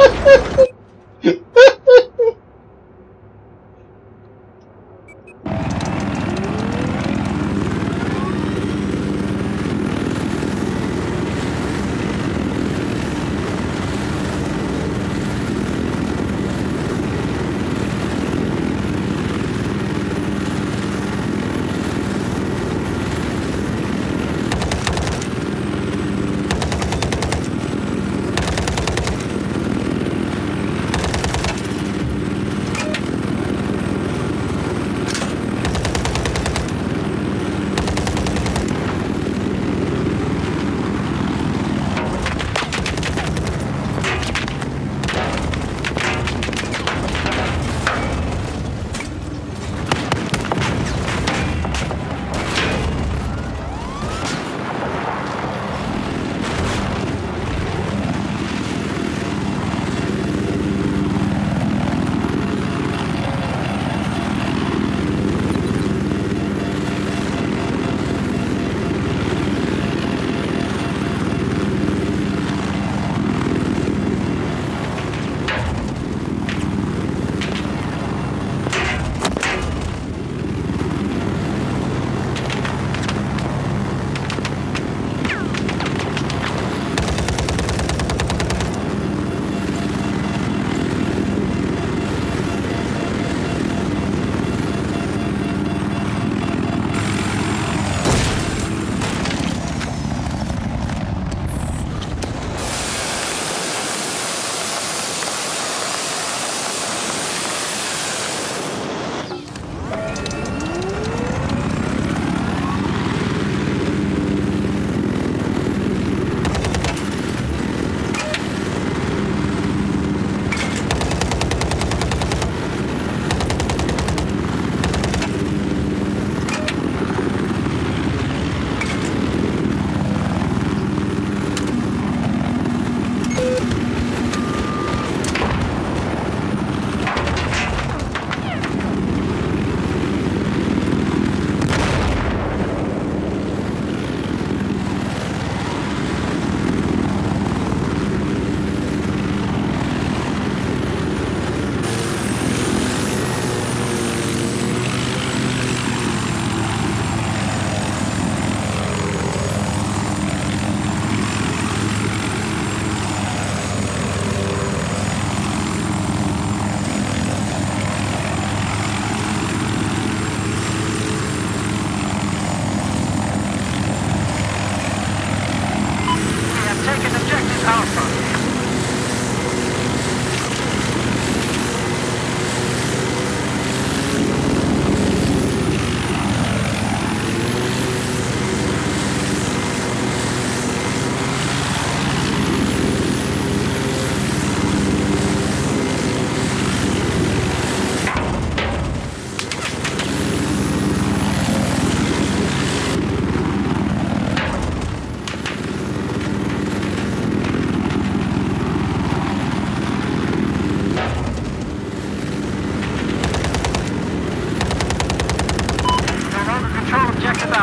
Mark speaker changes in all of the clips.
Speaker 1: Ha ha ha!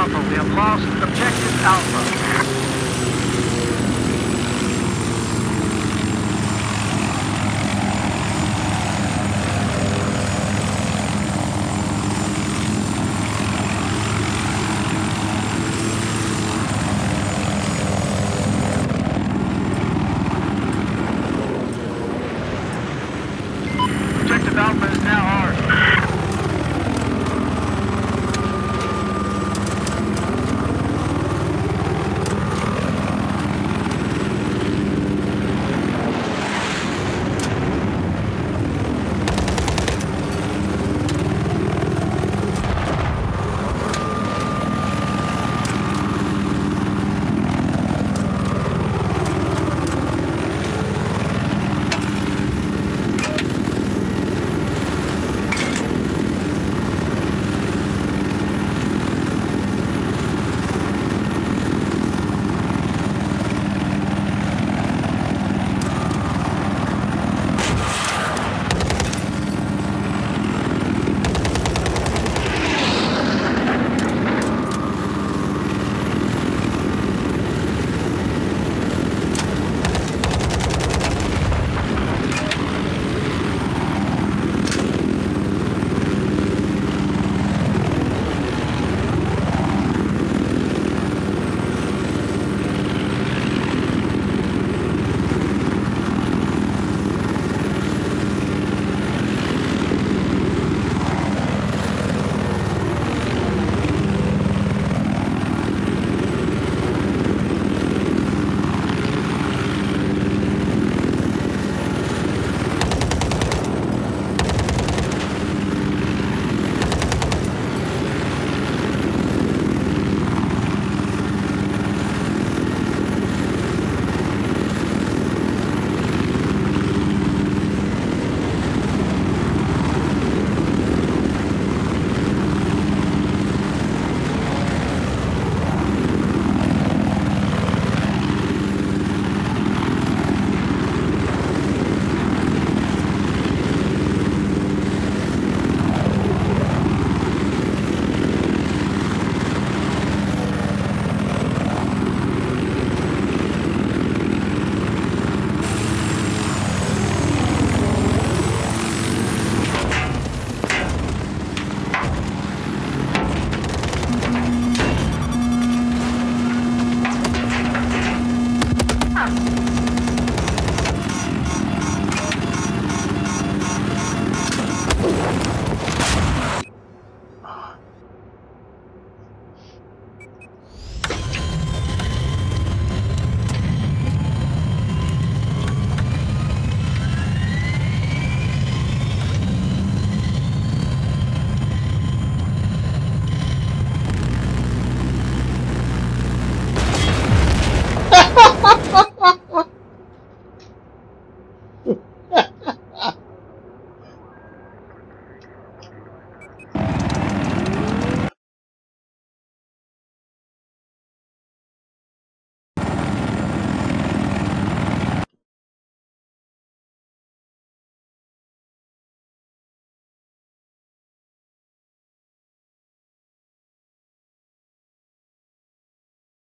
Speaker 1: shuttle. We have lost objective Alpha.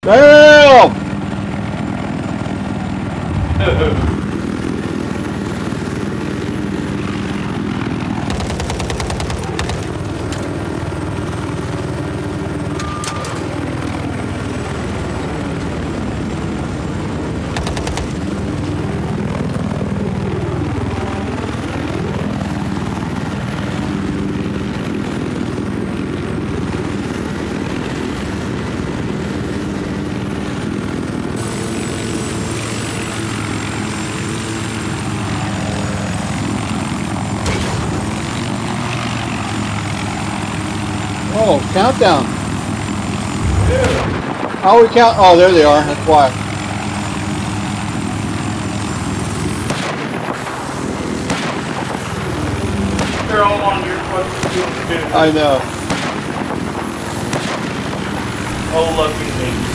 Speaker 1: Damn! Oh, countdown. How we count? Oh, there they are. That's why.
Speaker 2: They're all on your fucking
Speaker 1: I know.
Speaker 2: Oh, lucky me.